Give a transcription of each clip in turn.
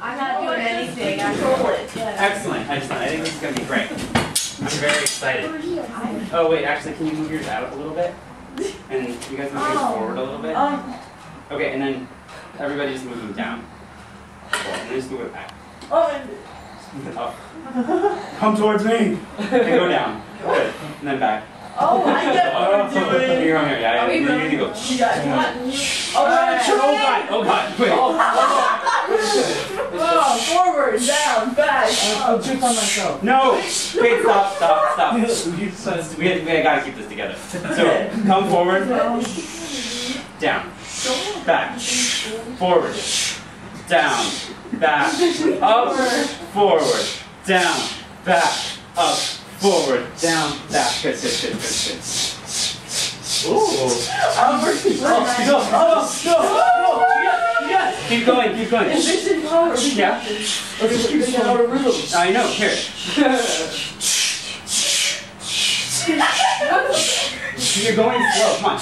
I'm not doing anything. I'm rolling. Excellent, excellent. I think this is going to be great. I'm very excited. Oh, wait, actually, can you move yours out a little bit? And you guys move yours Oh. forward a little bit? Um, Okay, and then everybody just move them down. Cool, And then just move it back. oh, and Move it up. Come towards me. And go down. Good. And then back. oh, I get what we're doing. You're on here, yeah. Are we You need to go. You got one. Oh, God. Oh, God. Wait. Oh, forward, down, back. Oh. I'll jump on myself. No! Wait, stop, stop, stop. We, we, we gotta keep this together. So, come forward, down, back, forward, down, back, up, forward, down, back, up, forward, down, back. Good, good, good, good, good. I'm working. Oh, no, oh, no, no, Keep going, keep going. Vision power. Yeah, Okay, keep it out of rhythm. I know, here. You're going slow, come on.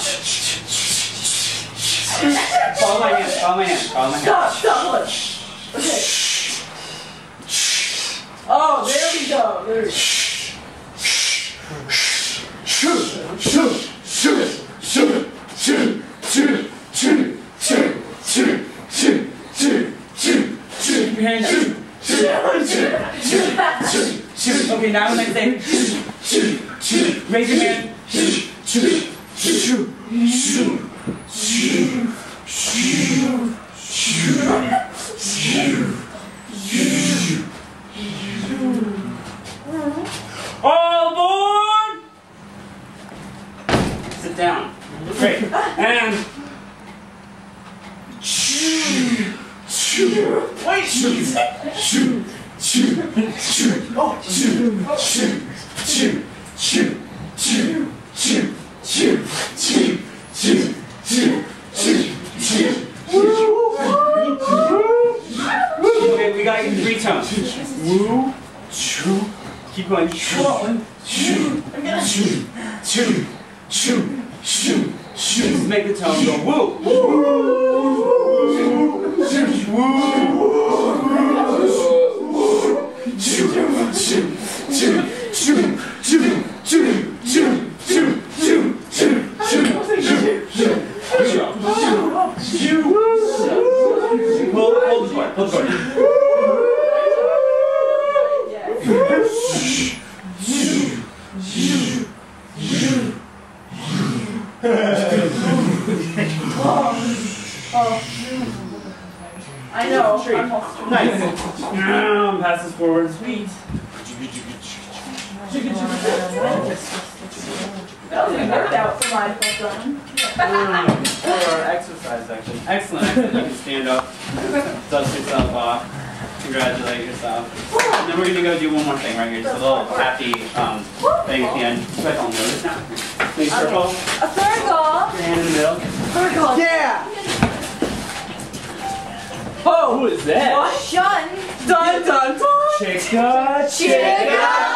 Follow my hand, follow my hand, follow my hand. Stop, stop, look. Okay. Oh, there we go. There we go. Keep your hand up. Okay, now when I say raise your hand. All aboard! Sit down. Great. And Wait. Okay, we gotta get three tones. Woo, choo. Keep going. One, choo, choo, choo, choo, choo, choo. Make the tone go woo. Hold, hold the board. Hold the board. I know. I'm all Nice. Um, pass this forward. Sweet. That was a workout for my son. Section. Excellent, excellent. You can stand up, dust yourself off, congratulate yourself. And then we're gonna go do one more thing right here, just a little happy um, thing at the end. You guys all know this now. Make circle, A circle. your hand in the middle. Circle. Yeah. Oh, who is that? Shun. Dun dun dun. Chicka, Chicka.